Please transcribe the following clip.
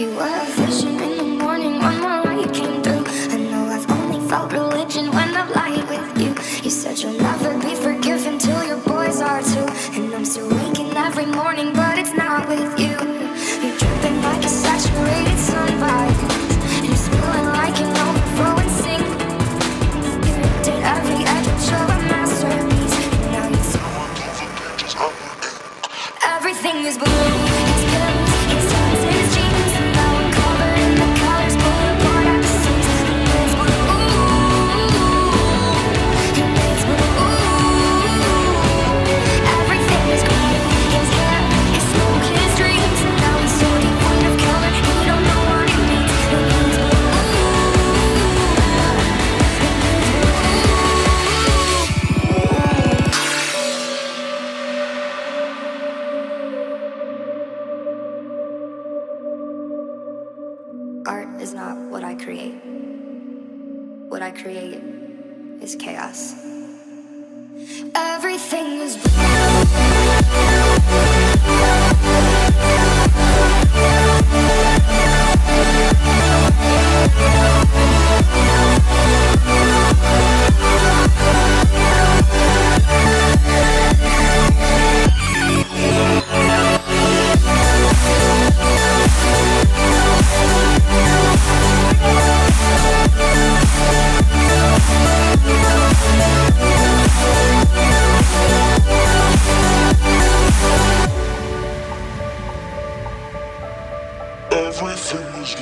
You were a vision in the morning when the light came through. I know I've only felt religion when I'm lying with you. You said you'll never be forgiven till your boys are too. And I'm still waking every morning, but it's not with you. You're dripping like a saturated sunlight. is not what I create. What I create is chaos. Everything is broken. everything is